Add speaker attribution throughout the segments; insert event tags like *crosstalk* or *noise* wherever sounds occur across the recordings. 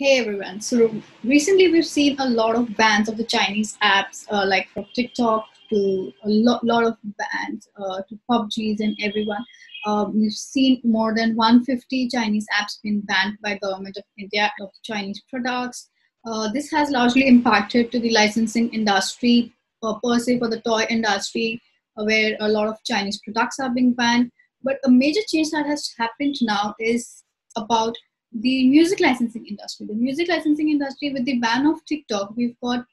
Speaker 1: Hey everyone. So recently we've seen a lot of bans of the Chinese apps, uh, like from TikTok to a lot, lot of bans uh, to PUBGs and everyone. Um, we've seen more than 150 Chinese apps being banned by government of India of Chinese products. Uh, this has largely impacted to the licensing industry, uh, per se for the toy industry, uh, where a lot of Chinese products are being banned. But a major change that has happened now is about the music licensing industry. The music licensing industry, with the ban of TikTok, we've got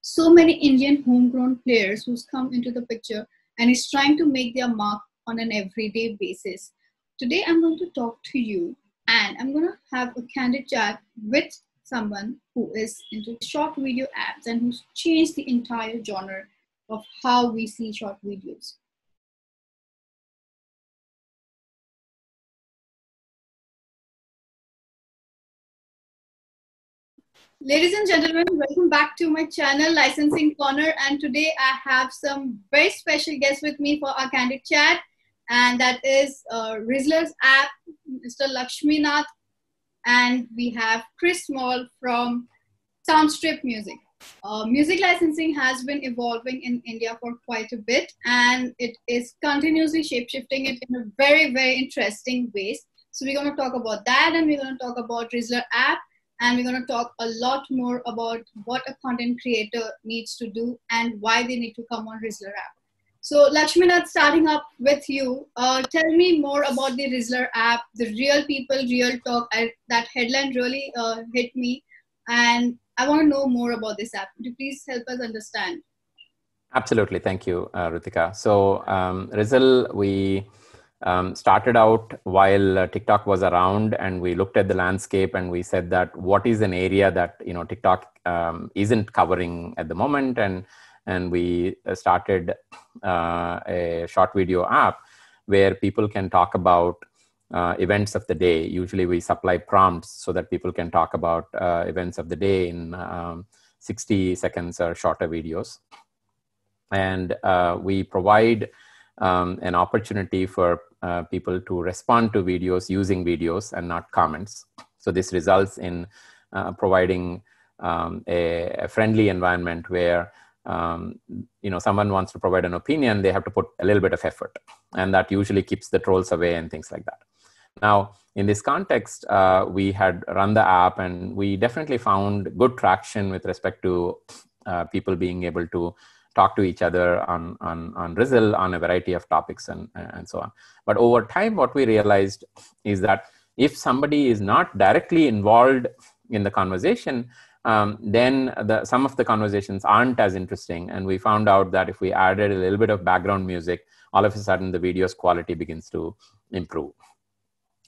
Speaker 1: so many Indian homegrown players who's come into the picture and is trying to make their mark on an everyday basis. Today, I'm going to talk to you and I'm going to have a candid chat with someone who is into short video apps and who's changed the entire genre of how we see short videos. Ladies and gentlemen, welcome back to my channel, Licensing Corner. And today I have some very special guests with me for our candid chat. And that is uh, Rizzler's app, Mr. Laxminath. And we have Chris Small from Soundstrip Music. Uh, music licensing has been evolving in India for quite a bit, and it is continuously shapeshifting it in a very, very interesting ways. So we're going to talk about that, and we're going to talk about Rizzler app, and we're going to talk a lot more about what a content creator needs to do and why they need to come on Rizzler app. So Laxminath, starting up with you, uh, tell me more about the Rizzler app, the real people, real talk. I, that headline really uh, hit me, and I want to know more about this app. Could you please help us understand?
Speaker 2: Absolutely, thank you, uh, Rutika. So um, Rizzle, we um, started out while uh, TikTok was around, and we looked at the landscape and we said that what is an area that you know TikTok um, isn't covering at the moment, and and we uh, started uh, a short video app where people can talk about uh, events of the day. Usually, we supply prompts so that people can talk about uh, events of the day in um, 60 seconds or shorter videos, and uh, we provide um, an opportunity for uh, people to respond to videos using videos and not comments. So this results in uh, providing um, a, a, friendly environment where um, you know someone wants to provide an opinion, they have to put a little bit of effort, and that usually keeps the trolls away and things like that. Now, in this context, uh, we had run the app, and we definitely found good traction with respect to uh, people being able to talk to each other on, on, on Rizzle on a variety of topics and, and so on. But over time, what we realized is that if somebody is not directly involved in the conversation, um, then the, some of the conversations aren't as interesting. And we found out that if we added a little bit of background music, all of a sudden the video's quality begins to improve.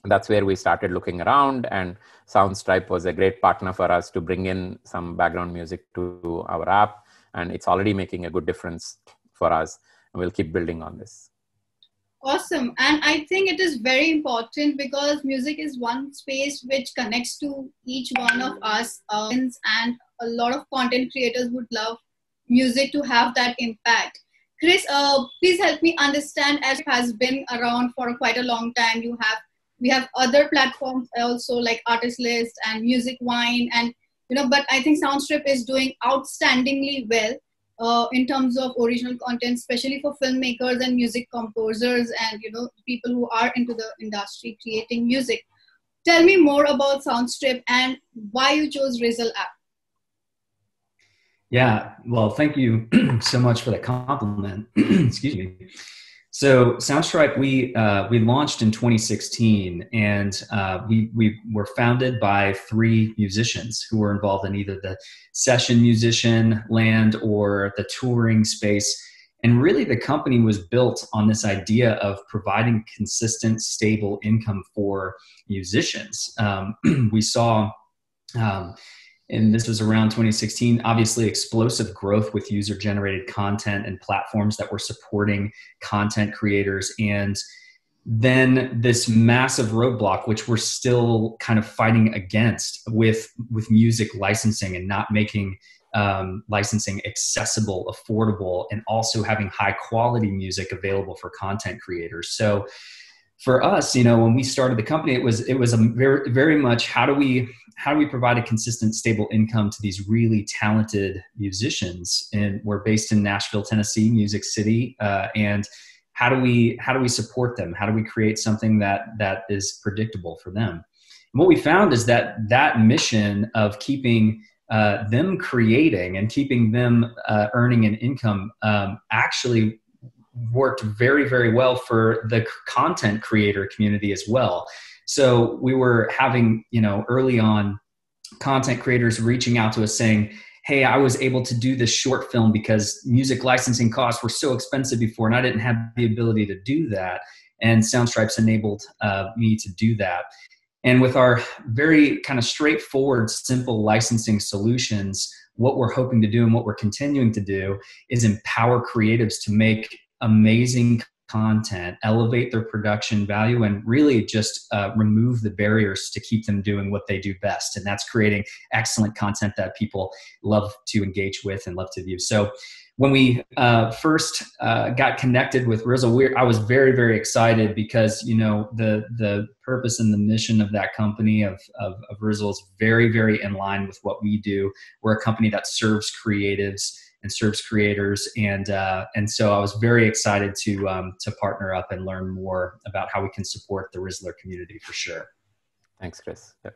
Speaker 2: That's where we started looking around, and Soundstripe was a great partner for us to bring in some background music to our app and it's already making a good difference for us and we'll keep building on this.
Speaker 1: Awesome. And i think it is very important because music is one space which connects to each one of us uh, and a lot of content creators would love music to have that impact. Chris uh, please help me understand as has been around for quite a long time you have we have other platforms also like Artlist and Musicvine and you know but i think soundstrip is doing outstandingly well uh, in terms of original content especially for filmmakers and music composers and you know people who are into the industry creating music. Tell me more about soundstrip and why you chose Rizzle app.
Speaker 3: Yeah well thank you *clears throat* so much for the compliment. *clears throat* Excuse me so Soundstripe, we uh, we launched in 2016, and uh, we we were founded by three musicians who were involved in either the session musician land or the touring space. And really, the company was built on this idea of providing consistent, stable income for musicians. Um, *clears throat* we saw. Um, and this was around 2016 obviously explosive growth with user generated content and platforms that were supporting content creators. And then this massive roadblock which we're still kind of fighting against with with music licensing and not making um, licensing accessible affordable and also having high quality music available for content creators. So for us, you know, when we started the company, it was it was a very very much how do we how do we provide a consistent, stable income to these really talented musicians? And we're based in Nashville, Tennessee, Music City, uh, and how do we how do we support them? How do we create something that that is predictable for them? And what we found is that that mission of keeping uh, them creating and keeping them uh, earning an income um, actually worked very very well for the content creator community as well. So we were having you know early on content creators reaching out to us saying hey i was able to do this short film because music licensing costs were so expensive before and i didn't have the ability to do that and soundstripes enabled uh, me to do that. And with our very kind of straightforward simple licensing solutions what we're hoping to do and what we're continuing to do is empower creatives to make amazing content, elevate their production value, and really just uh, remove the barriers to keep them doing what they do best. And that's creating excellent content that people love to engage with and love to view. So when we uh, first uh, got connected with Rizzle, I was very, very excited because you know the the purpose and the mission of that company of, of, of Rizzle is very, very in line with what we do. We're a company that serves creatives and serves creators. And uh, and so I was very excited to um, to partner up and learn more about how we can support the Rizzler community for sure.
Speaker 2: Thanks, Chris. Yep.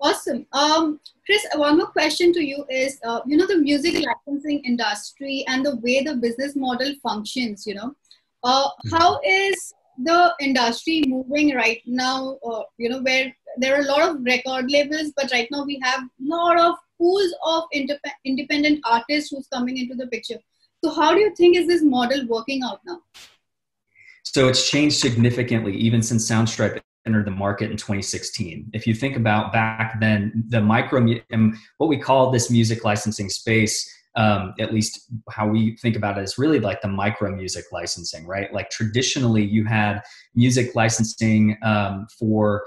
Speaker 1: Awesome. Um, Chris, one more question to you is, uh, you know, the music licensing industry and the way the business model functions, you know, uh, mm-hmm. how is the industry moving right now, uh, you know, where there are a lot of record labels, but right now we have a lot of pools of indep- independent artists who's coming into the picture. So how do you think is this model working out now?
Speaker 3: So it's changed significantly even since Soundstripe entered the market in 2016. If you think about back then, the micro and what we call this music licensing space, um, at least how we think about it is really like the micro music licensing, right? Like traditionally, you had music licensing um, for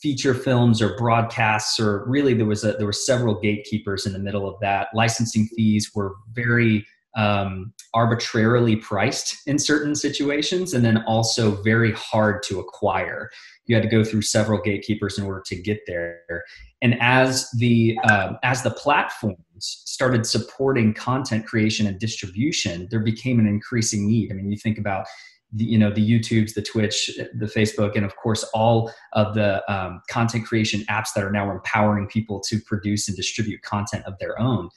Speaker 3: feature films or broadcasts or really there was a, there were several gatekeepers in the middle of that. Licensing fees were very um, arbitrarily priced in certain situations and then also very hard to acquire. You had to go through several gatekeepers in order to get there. And as the uh, as the platforms started supporting content creation and distribution there became an increasing need. I mean you think about the, you know the YouTubes, the Twitch, the Facebook, and of course all of the um, content creation apps that are now empowering people to produce and distribute content of their own.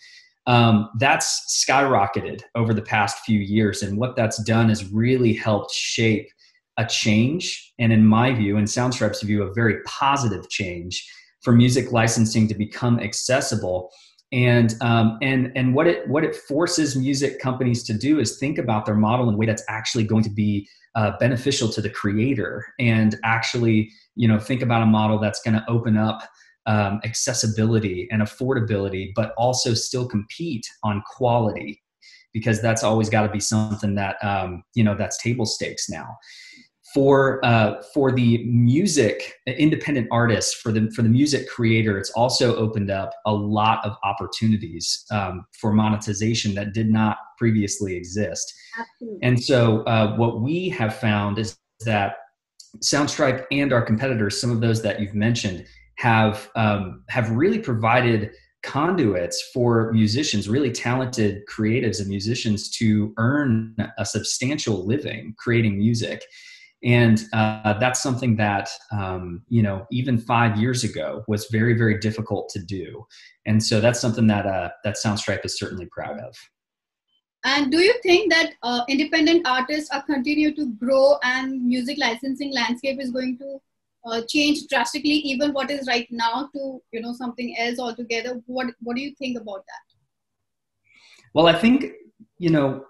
Speaker 3: Um, that's skyrocketed over the past few years, and what that's done is really helped shape a change, and in my view, and Soundstripe's view, a very positive change for music licensing to become accessible and um, and and what it what it forces music companies to do is think about their model in a way that's actually going to be uh, beneficial to the creator and actually you know think about a model that's going to open up um, accessibility and affordability but also still compete on quality because that's always got to be something that um, you know that's table stakes now for uh, for the music independent artists for the for the music creator it's also opened up a lot of opportunities um, for monetization that did not previously exist Absolutely. and so uh, what we have found is that soundstripe and our competitors some of those that you've mentioned have um, have really provided conduits for musicians really talented creatives and musicians to earn a substantial living creating music and uh, that's something that um, you know even five years ago was very very difficult to do. And so that's something that uh, that soundstripe is certainly proud of.
Speaker 1: And do you think that uh, independent artists are continue to grow and music licensing landscape is going to uh, change drastically even what is right now to you know something else altogether? What what do you think about that?
Speaker 3: Well i think you know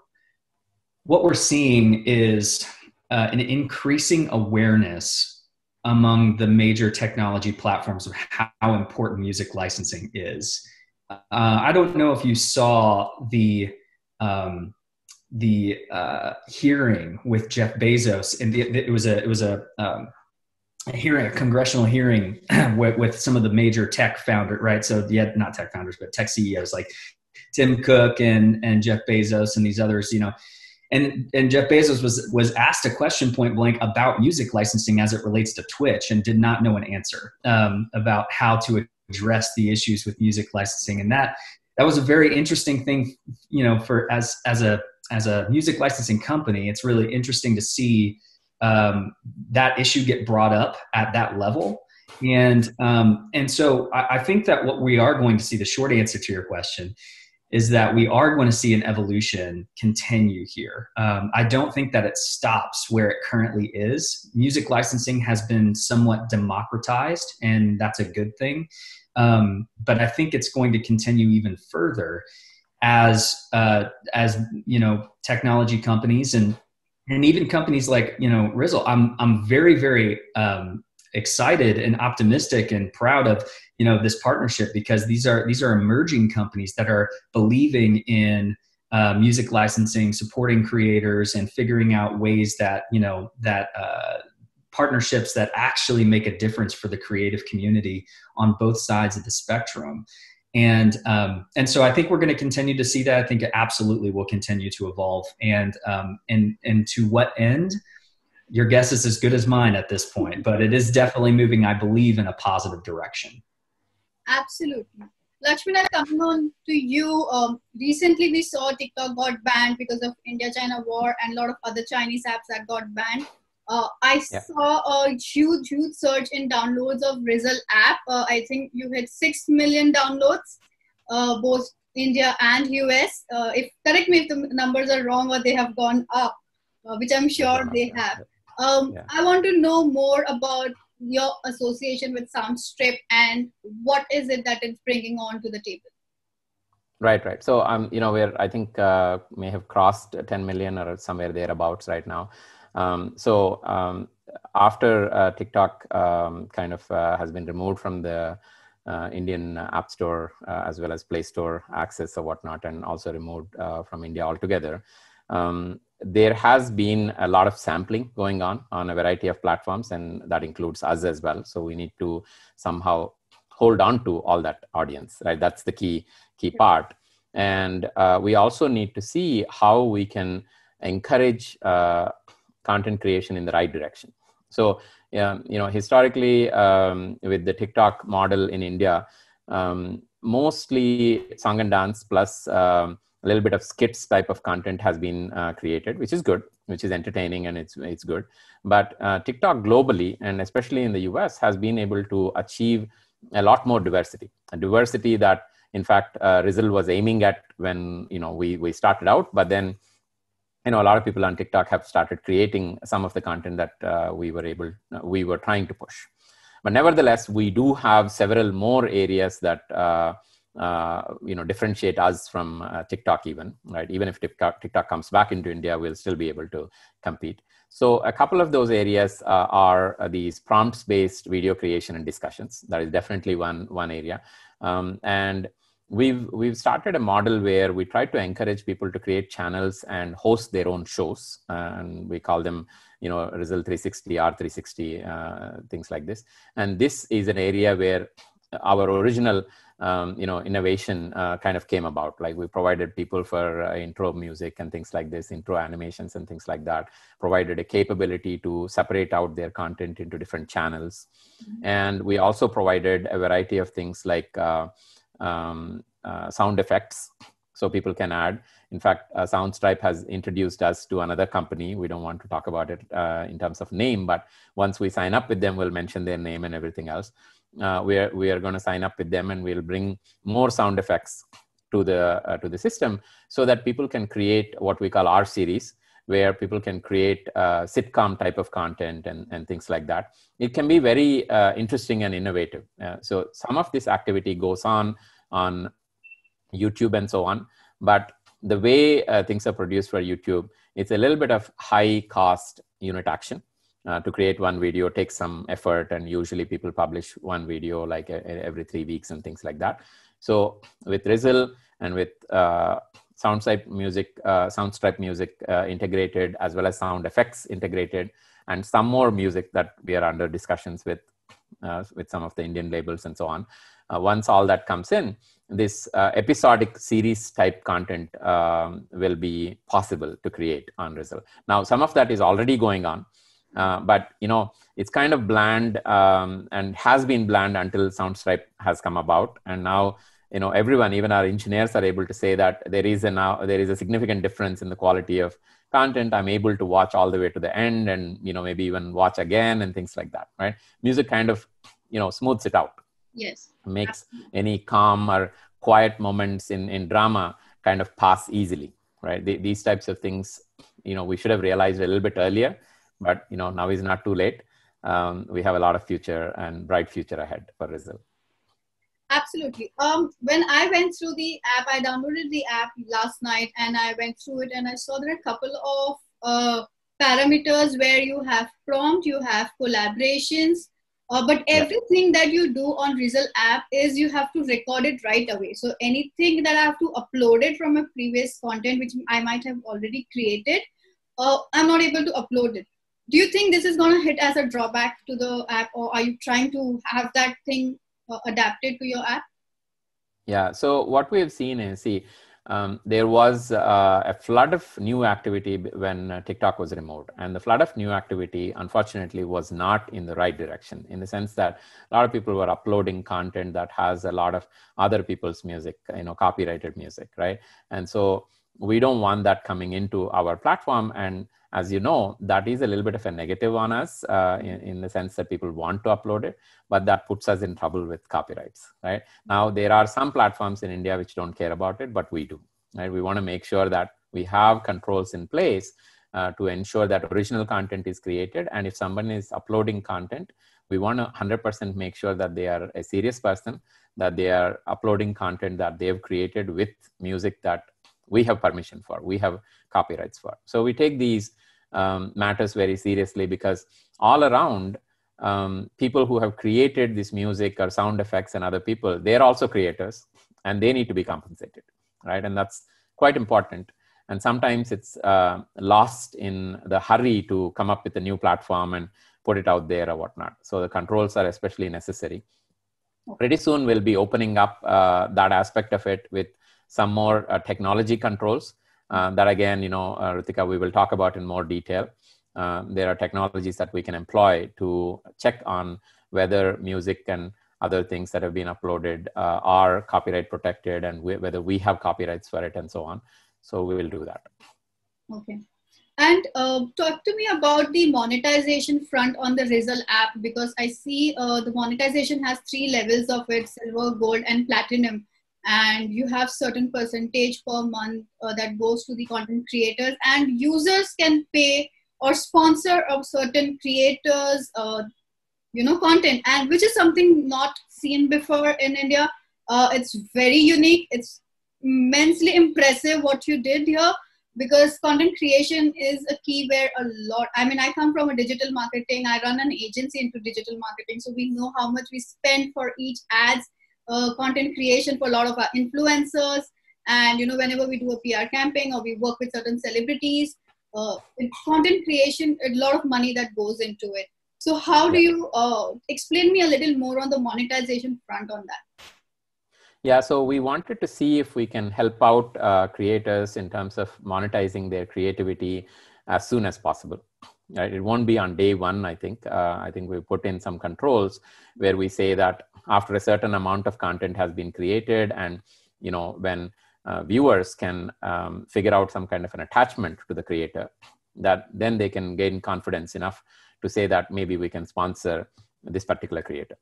Speaker 3: what we're seeing is uh, an increasing awareness among the major technology platforms of how important music licensing is. Uh, I don't know if you saw the um, the uh, hearing with Jeff Bezos, and it was a it was a, um, a hearing, a congressional hearing *clears throat* with, with, some of the major tech founder, right? So yeah, not tech founders, but tech CEOs like Tim Cook and and Jeff Bezos and these others, you know, and and Jeff Bezos was was asked a question point blank about music licensing as it relates to Twitch and did not know an answer um, about how to address the issues with music licensing, and that that was a very interesting thing. You know, for as as a as a music licensing company, it's really interesting to see um, that issue get brought up at that level. And um, and so I, I think that what we are going to see, the short answer to your question, is that we are going to see an evolution continue here. Um, I don't think that it stops where it currently is. Music licensing has been somewhat democratized, and that's a good thing. Um, but I think it's going to continue even further as uh, as you know technology companies and and even companies like you know Rizzle. I'm I'm very very um, excited and optimistic and proud of you know this partnership because these are these are emerging companies that are believing in uh, music licensing supporting creators and figuring out ways that you know that uh, partnerships that actually make a difference for the creative community on both sides of the spectrum and um, and so I think we're going to continue to see that. I think it absolutely will continue to evolve. And um, and and to what end? Your guess is as good as mine at this point, but it is definitely moving, I believe, in a positive direction.
Speaker 1: Absolutely. Lakshmana, coming on to you, um, recently we saw TikTok got banned because of India-China war and a lot of other Chinese apps that got banned. Uh, I yeah. saw a huge, huge surge in downloads of Rizzle app. Uh, I think you had 6 million downloads, uh, both India and US. Uh, if Correct me if the numbers are wrong or they have gone up, uh, which I'm sure they have. Um, yeah. I want to know more about your association with Soundstrip and what is it that it's bringing on to the table?
Speaker 2: Right, right. So, um, you know, we're I think uh, may have crossed 10 million or somewhere thereabouts right now. Um, so um, after uh, TikTok um, kind of uh, has been removed from the uh, Indian App Store uh, as well as Play Store access or whatnot, and also removed uh, from India altogether, um, there has been a lot of sampling going on on a variety of platforms and that includes us as well. So we need to somehow hold on to all that audience right? That's the key key part. And uh, we also need to see how we can encourage uh, content creation in the right direction. So um, you know historically um, with the tiktok model in india um, mostly song and dance plus um, a little bit of skits type of content has been uh, created, which is good, which is entertaining and it's it's good. But uh, TikTok globally and especially in the US has been able to achieve a lot more diversity, a diversity that in fact uh, Rizzle was aiming at when you know we we started out, but then you know a lot of people on TikTok have started creating some of the content that uh, we were able uh, we were trying to push. But nevertheless, we do have several more areas that uh, you know differentiate us from uh, TikTok even right? Even if TikTok, TikTok comes back into India we'll still be able to compete. So a couple of those areas uh, are uh, these prompts based video creation and discussions. That is definitely one one area. Um, and we've we've started a model where we try to encourage people to create channels and host their own shows. And we call them you know result 360 r360 uh, things like this. And this is an area where our original um, you know innovation uh, kind of came about. Like we provided people for uh, intro music and things like this intro animations and things like that provided a capability to separate out their content into different channels. Mm-hmm. and we also provided a variety of things like uh, um, uh, sound effects so people can add. In fact uh, soundstripe has introduced us to another company. We don't want to talk about it uh, in terms of name but once we sign up with them we'll mention their name and everything else uh, we are we are going to sign up with them and we'll bring more sound effects to the uh, to the system so that people can create what we call R series where people can create uh, sitcom type of content and, and things like that. It can be very uh, interesting and innovative. Uh, so some of this activity goes on on YouTube and so on, but the way uh, things are produced for YouTube, it's a little bit of high cost unit action uh, to create one video takes some effort and usually people publish one video like every three weeks and things like that. So with Rizzle and with uh, soundstripe music uh, soundstripe music uh, integrated as well as sound effects integrated and some more music that we are under discussions with uh, with some of the indian labels and so on uh, once all that comes in this episodic series type content um, will be possible to create on Rizzle. Now some of that is already going on uh, but you know it's kind of bland um, and has been bland until soundstripe has come about. And now you know everyone even our engineers are able to say that there is a now there is a significant difference in the quality of content. I'm able to watch all the way to the end and you know maybe even watch again and things like that right? Music kind of you know smooths it out.
Speaker 1: Yes.
Speaker 2: Makes Absolutely. any calm or quiet moments in in drama kind of pass easily right? The, these types of things you know we should have realized a little bit earlier but you know now is not too late um, we have a lot of future and bright future ahead for Rizzle.
Speaker 1: Absolutely. Um, when I went through the app, I downloaded the app last night and I went through it and I saw there are a couple of uh, parameters where you have prompt, you have collaborations, uh, but everything that you do on Rizzle app is you have to record it right away. So anything that I have to upload it from a previous content, which I might have already created, uh, I'm not able to upload it do you think this is going to hit as a drawback to the app or are you trying to have that thing uh, adapted to your app
Speaker 2: yeah so what we have seen is see um, there was uh, a flood of new activity when uh, TikTok was removed. And the flood of new activity, unfortunately, was not in the right direction in the sense that a lot of people were uploading content that has a lot of other people's music, you know, copyrighted music, right? And so we don't want that coming into our platform. And as you know, that is a little bit of a negative on us uh, in, in, the sense that people want to upload it, but that puts us in trouble with copyrights, right? Now, there are some platforms in India which don't care about it, but we do, right? We want to make sure that we have controls in place uh, to ensure that original content is created. And if someone is uploading content, we want to 100% make sure that they are a serious person, that they are uploading content that they've created with music that we have permission for, we have copyrights for. So we take these um, matters very seriously because all around, um, people who have created this music or sound effects and other people, they're also creators and they need to be compensated, right? And that's quite important. And sometimes it's uh, lost in the hurry to come up with a new platform and put it out there or whatnot. So the controls are especially necessary. Pretty soon, we'll be opening up uh, that aspect of it with some more uh, technology controls uh, that again you know uh, Rutika we will talk about in more detail. Um, there are technologies that we can employ to check on whether music and other things that have been uploaded uh, are copyright protected and we, whether we have copyrights for it and so on. So we will do that.
Speaker 1: Okay. And uh, talk to me about the monetization front on the Rizzle app because I see uh, the monetization has three levels of it silver, gold, and platinum and you have certain percentage per month uh, that goes to the content creators and users can pay or sponsor of certain creators uh, you know content. And which is something not seen before in india. Uh, it's very unique. It's immensely impressive what you did here because content creation is a key where a lot i mean i come from a digital marketing. I run an agency into digital marketing so we know how much we spend for each ads uh, content creation for a lot of our influencers. And you know whenever we do a pr campaign or we work with certain celebrities uh, content creation a lot of money that goes into it. So how do you uh, explain me a little more on the monetization front on that?
Speaker 2: Yeah so we wanted to see if we can help out uh, creators in terms of monetizing their creativity as soon as possible right? It won't be on day one i think. Uh, i think we put in some controls where we say that after a certain amount of content has been created and you know when uh, viewers can um, figure out some kind of an attachment to the creator that then they can gain confidence enough to say that maybe we can sponsor this particular creator.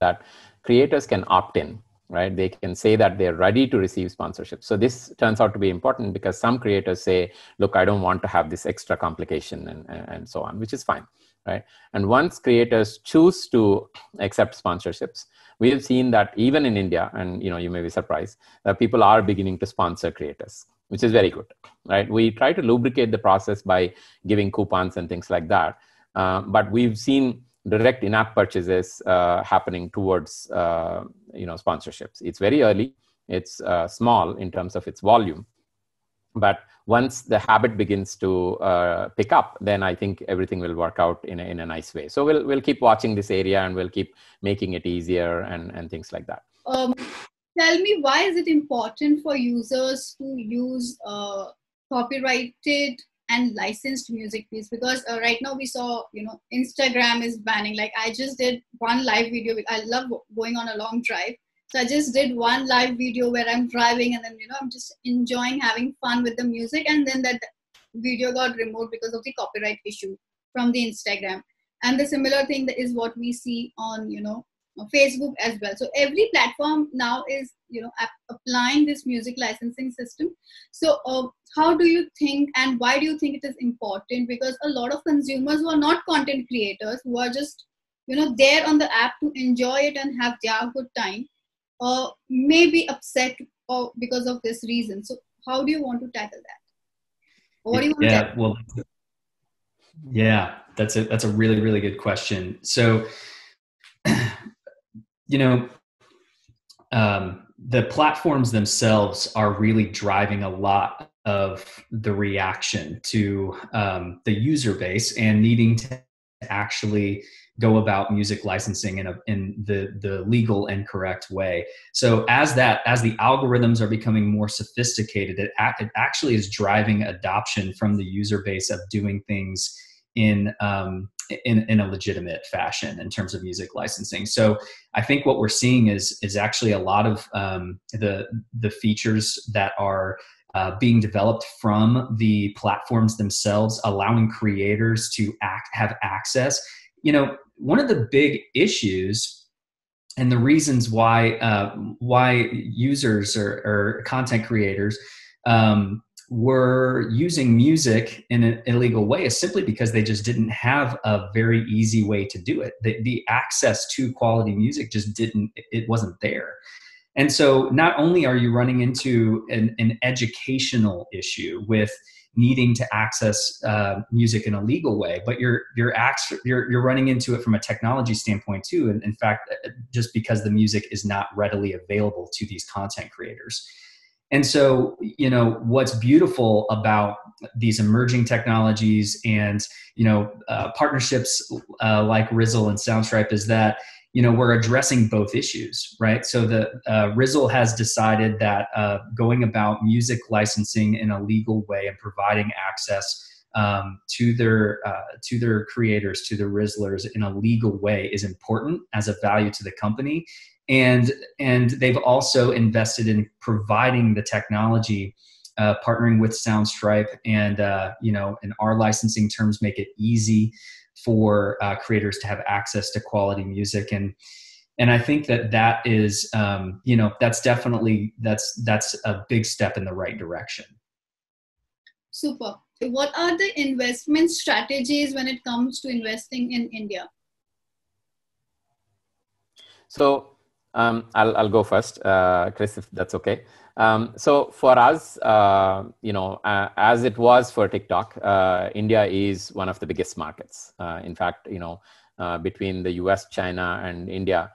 Speaker 2: That creators can opt in right? They can say that they're ready to receive sponsorship. So this turns out to be important because some creators say look i don't want to have this extra complication and, and so on which is fine right? And once creators choose to accept sponsorships we have seen that even in india and you know you may be surprised that people are beginning to sponsor creators which is very good right? We try to lubricate the process by giving coupons and things like that uh, but we've seen direct in-app purchases uh, happening towards uh, you know sponsorships. It's very early. It's uh, small in terms of its volume. But once the habit begins to uh, pick up then i think everything will work out in a, in a nice way. So we'll we'll keep watching this area and we'll keep making it easier and and things like that.
Speaker 1: Um, tell me why is it important for users to use uh, copyrighted and licensed music piece because uh, right now we saw you know instagram is banning. Like i just did one live video i love going on a long drive. So i just did one live video where i'm driving and then you know i'm just enjoying having fun with the music. And then that video got removed because of the copyright issue from the instagram. And the similar thing that is what we see on you know facebook as well. So every platform now is you know applying this music licensing system. So uh, how do you think and why do you think it is important? Because a lot of consumers who are not content creators who are just you know there on the app to enjoy it and have their good time uh, may be upset or because of this reason. So how do you want to tackle that?
Speaker 3: What do you want yeah, to well yeah that's a that's a really really good question. So *clears throat* you know um, the platforms themselves are really driving a lot of the reaction to um, the user base and needing to actually go about music licensing in, a, in the, the legal and correct way. So as that as the algorithms are becoming more sophisticated, it, it actually is driving adoption from the user base of doing things in um, in, in a legitimate fashion in terms of music licensing. So I think what we're seeing is is actually a lot of um, the the features that are uh, being developed from the platforms themselves, allowing creators to act have access. You know, one of the big issues and the reasons why uh, why users or, or content creators um, were using music in an illegal way is simply because they just didn't have a very easy way to do it. The, the access to quality music just didn't, it wasn't there. And so not only are you running into an, an educational issue with needing to access uh, music in a legal way, but you're you're, you're you're running into it from a technology standpoint too. And in fact, uh, just because the music is not readily available to these content creators. And so, you know, what's beautiful about these emerging technologies and, you know, uh, partnerships uh, like Rizzle and Soundstripe is that, you know, we're addressing both issues, right? So the uh, Rizzle has decided that uh, going about music licensing in a legal way and providing access um, to their uh, to their creators, to the Rizzlers in a legal way is important as a value to the company, and and they've also invested in providing the technology uh, partnering with soundstripe and uh, you know and our licensing terms make it easy for uh, creators to have access to quality music. And and i think that that is um, you know that's definitely that's that's a big step in the right direction.
Speaker 1: Super. What are the investment strategies when it comes to investing in india?
Speaker 2: So um, I'll, I'll go first, uh, Chris, if that's okay. Um, so for us, uh, you know, uh, as it was for TikTok, uh, India is one of the biggest markets. Uh, in fact, you know, uh, between the US, China, and India,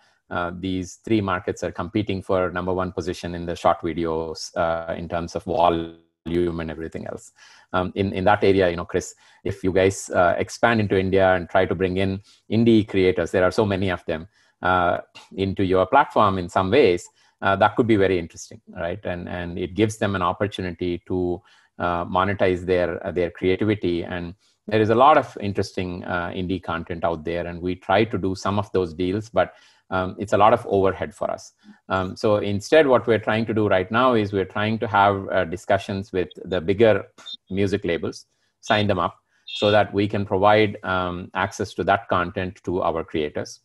Speaker 2: these three markets are competing for number one position in the short videos in terms of volume and everything else. Um, in in that area, you know, Chris, if you guys expand into India and try to bring in indie creators, there are so many of them uh, into your platform in some ways, uh, that could be very interesting, right? And and it gives them an opportunity to uh, monetize their their creativity. And there is a lot of interesting uh, indie content out there, and we try to do some of those deals, but um, it's a lot of overhead for us. Um, so instead, what we're trying to do right now is we're trying to have uh, discussions with the bigger music labels, sign them up, so that we can provide um, access to that content to our creators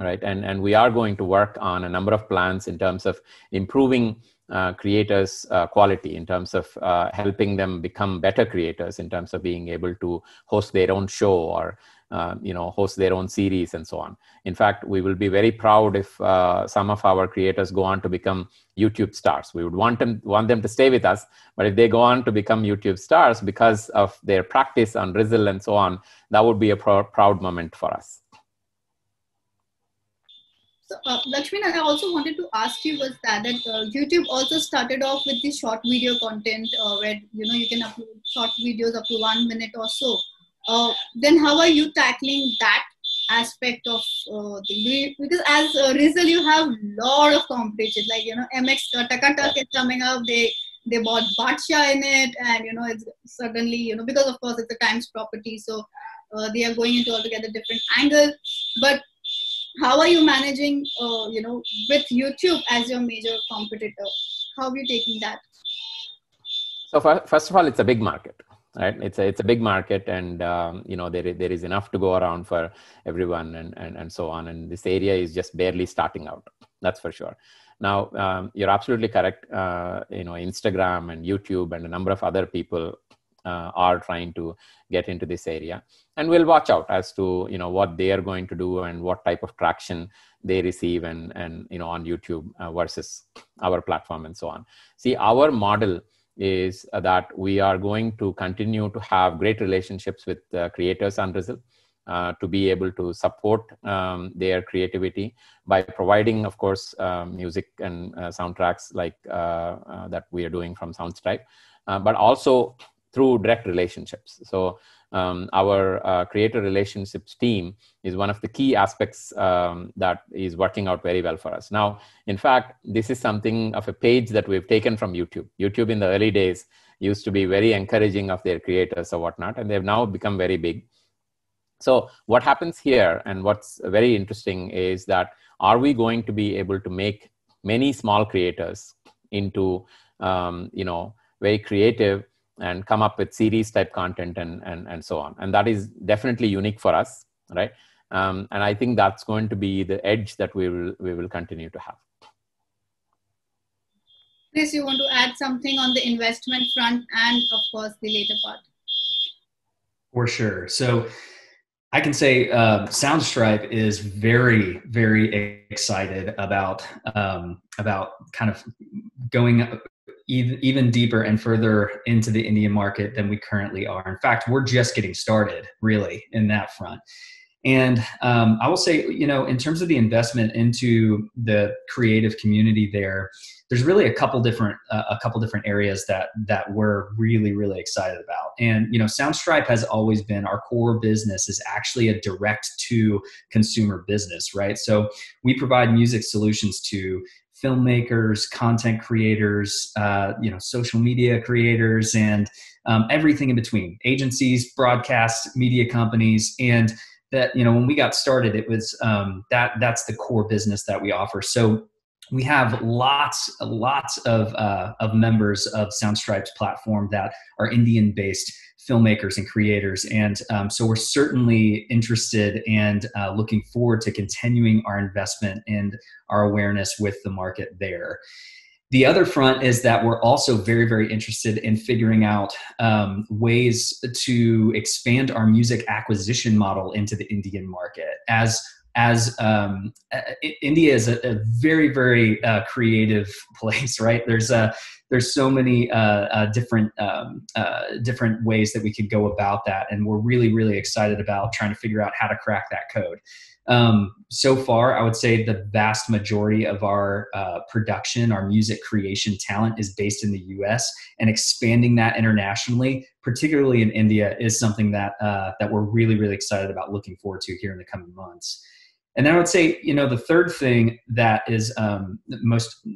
Speaker 2: right? And and we are going to work on a number of plans in terms of improving uh, creators uh, quality in terms of uh, helping them become better creators in terms of being able to host their own show or uh, you know host their own series and so on. In fact we will be very proud if uh, some of our creators go on to become youtube stars. We would want them want them to stay with us but if they go on to become youtube stars because of their practice on Rizzle and so on that would be a pr- proud moment for us
Speaker 1: uh, Lakshmi, I also wanted to ask you was that, that uh, YouTube also started off with the short video content uh, where you know you can upload short videos up to one minute or so. Uh, then how are you tackling that aspect of uh, the because as a result you have lot of competition like you know MX uh, is coming up they they bought Badshah in it, and you know, it's suddenly you know because of course it's a Times property, so uh, they are going into altogether different angle. But how are you managing, uh, you know, with YouTube as your major competitor? How are you taking that?
Speaker 2: So first of all, it's a big market right it's a it's a big market and um, you know there, there is enough to go around for everyone and, and and so on and this area is just barely starting out that's for sure now um, you're absolutely correct uh, you know instagram and youtube and a number of other people uh, are trying to get into this area and we'll watch out as to you know what they are going to do and what type of traction they receive and and you know on youtube uh, versus our platform and so on see our model is uh, that we are going to continue to have great relationships with uh, creators on Rizzle. Uh, to be able to support um, their creativity by providing, of course, um, music and uh, soundtracks like uh, uh, that we are doing from Soundstripe, but also through direct relationships. So um, our uh, creator relationships team is one of the key aspects um, that is working out very well for us. Now, in fact, this is something of a page that we've taken from YouTube. YouTube in the early days used to be very encouraging of their creators or whatnot, and they've now become very big. So, what happens here, and what's very interesting, is that are we going to be able to make many small creators into, um, you know, very creative and come up with series type content and, and, and so on. And that is definitely unique for us, right? Um, and I think that's going to be the edge that we will, we will continue to have.
Speaker 1: Chris, you want to add something on the investment front and of course the later part?
Speaker 3: For sure. So I can say uh, Soundstripe is very, very excited about um, about kind of going even, even deeper and further into the Indian market than we currently are. In fact, we're just getting started, really, in that front. And um, I will say, you know, in terms of the investment into the creative community there, there's really a couple different uh, a couple different areas that that we're really really excited about. And you know, Soundstripe has always been our core business is actually a direct to consumer business, right? So we provide music solutions to filmmakers, content creators, uh, you know, social media creators, and um, everything in between. Agencies, broadcast, media companies, and that you know when we got started, it was um, that that's the core business that we offer. So we have lots lots of uh, of members of Soundstripe's platform that are Indian based filmmakers and creators. And um, so we're certainly interested and uh, looking forward to continuing our investment and our awareness with the market there. The other front is that we're also very, very interested in figuring out um, ways to expand our music acquisition model into the Indian market. As as um, India is a, a very, very uh, creative *laughs* place, right? There's a there's so many uh, uh, different um, uh, different ways that we could go about that, and we're really really excited about trying to figure out how to crack that code. Um, so far, I would say the vast majority of our uh, production, our music creation talent, is based in the U.S. and expanding that internationally, particularly in India, is something that uh, that we're really really excited about, looking forward to here in the coming months. And then I would say, you know, the third thing that is um, most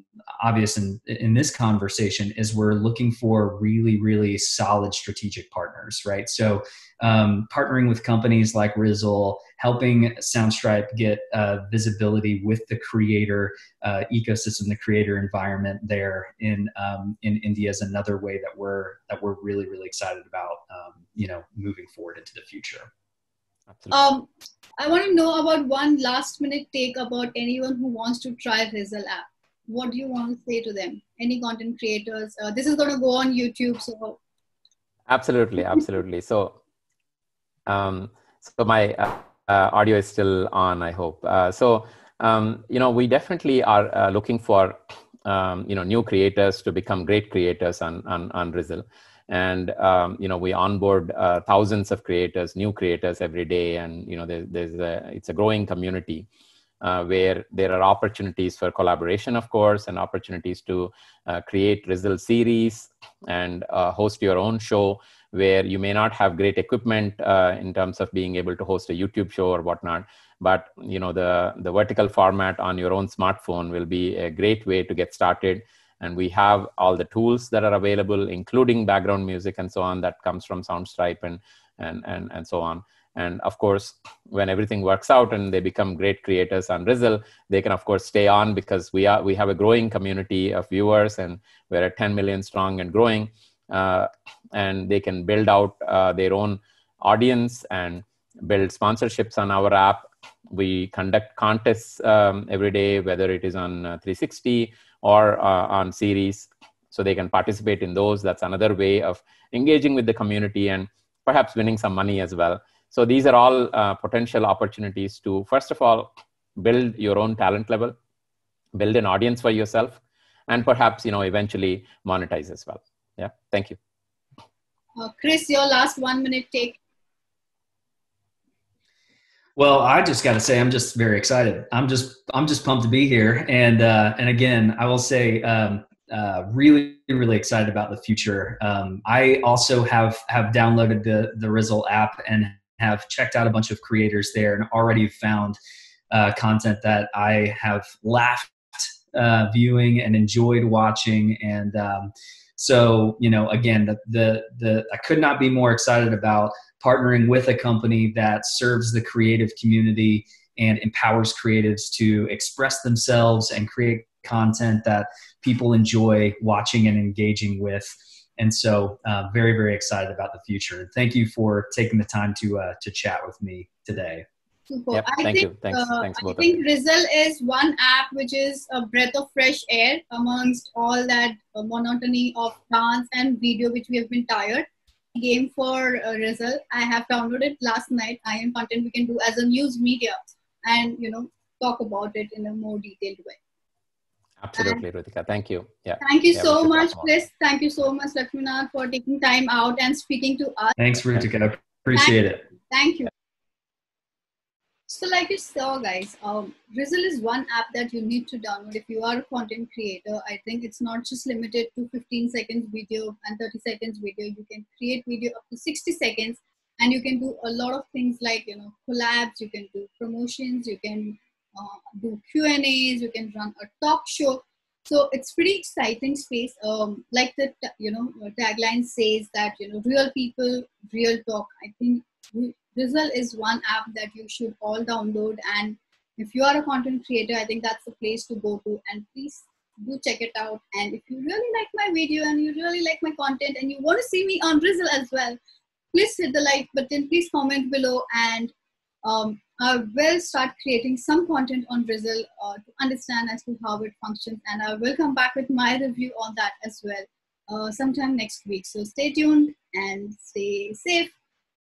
Speaker 3: obvious in, in this conversation is we're looking for really, really solid strategic partners, right? So um, partnering with companies like Rizzle, helping Soundstripe get uh, visibility with the creator uh, ecosystem, the creator environment there in um, in India is another way that we're that we're really, really excited about, um, you know, moving forward into the future.
Speaker 1: Absolutely. Um, I want to know about one last minute take about anyone who wants to try Rizzle app. What do you want to say to them? Any content creators? Uh, this is going to go on YouTube, so.
Speaker 2: Absolutely, absolutely. So, um, so my uh, uh, audio is still on. I hope. Uh, so, um, you know, we definitely are uh, looking for um, you know new creators to become great creators on on on Rizzle and um, you know we onboard uh, thousands of creators new creators every day. And you know there, there's a it's a growing community uh, where there are opportunities for collaboration of course and opportunities to uh, create result series and uh, host your own show where you may not have great equipment uh, in terms of being able to host a youtube show or whatnot. But you know the the vertical format on your own smartphone will be a great way to get started and we have all the tools that are available including background music and so on that comes from soundstripe and and and, and so on. And of course when everything works out and they become great creators on rizzle they can of course stay on because we are we have a growing community of viewers and we're at 10 million strong and growing uh, and they can build out uh, their own audience and build sponsorships on our app. We conduct contests um, every day whether it is on uh, 360 or uh, on series so they can participate in those. That's another way of engaging with the community and perhaps winning some money as well. So these are all uh, potential opportunities to first of all build your own talent level build an audience for yourself and perhaps you know eventually monetize as well. Yeah. Thank you.
Speaker 1: Uh, chris your last one minute take
Speaker 3: well, I just got to say, I'm just very excited. I'm just, I'm just pumped to be here. And uh, and again, I will say, um, uh, really, really excited about the future. Um, I also have have downloaded the the Rizzle app and have checked out a bunch of creators there, and already found uh, content that I have laughed uh, viewing and enjoyed watching. And um, so, you know, again, the the the I could not be more excited about partnering with a company that serves the creative community and empowers creatives to express themselves and create content that people enjoy watching and engaging with. And so, uh, very, very excited about the future. And thank you for taking the time to uh, to chat with me today.
Speaker 2: Super. Yep, I thank think, you. Thanks. Uh, Thanks
Speaker 1: I think Rizzle is one app which is a breath of fresh air amongst all that uh, monotony of dance and video which we have been tired game for uh, Rizzle. I have downloaded last night. I am content we can do as a news media and you know talk about it in a more detailed way.
Speaker 2: Absolutely, and Rutika. Thank you. Yeah.
Speaker 1: Thank you yeah, so much, Chris. Thank you so much, Laxminath, for taking time out and speaking to us.
Speaker 3: Thanks, Rutika. Appreciate
Speaker 1: Thank
Speaker 3: it.
Speaker 1: Thank you. So like you saw guys, um, is one app that you need to download if you are a content creator. I think it's not just limited to 15 seconds video and 30 seconds video. You can create video up to 60 seconds and you can do a lot of things like, you know, collabs, you can do promotions, you can uh, do Q&As, you can run a talk show. So it's pretty exciting space. Um, like the, you know, tagline says that, you know, real people, real talk. I think Rizzle is one app that you should all download. And if you are a content creator, I think that's the place to go to. And please do check it out. And if you really like my video and you really like my content and you want to see me on Rizzle as well, please hit the like button. Please comment below and um, I will start creating some content on Rizzle uh, to understand as to how it functions. And I will come back with my review on that as well uh, sometime next week. So stay tuned and stay safe.